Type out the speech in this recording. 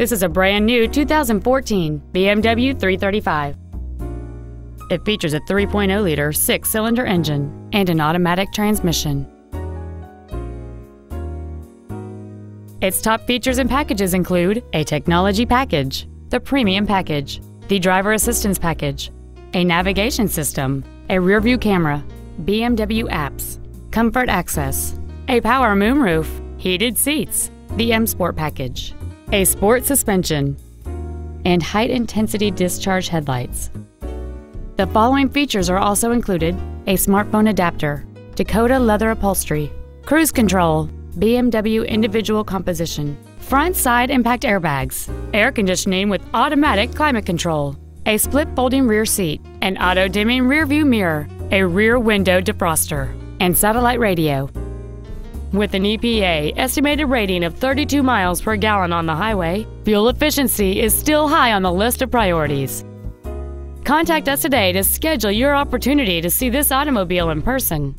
This is a brand new 2014 BMW 335. It features a 3.0 liter six cylinder engine and an automatic transmission. Its top features and packages include a technology package, the premium package, the driver assistance package, a navigation system, a rear view camera, BMW apps, comfort access, a power moonroof, heated seats, the M Sport package, a sport suspension, and high intensity discharge headlights. The following features are also included a smartphone adapter, Dakota leather upholstery, cruise control, BMW individual composition, front side impact airbags, air conditioning with automatic climate control, a split folding rear seat, an auto dimming rear view mirror, a rear window defroster, and satellite radio. With an EPA estimated rating of 32 miles per gallon on the highway, fuel efficiency is still high on the list of priorities. Contact us today to schedule your opportunity to see this automobile in person.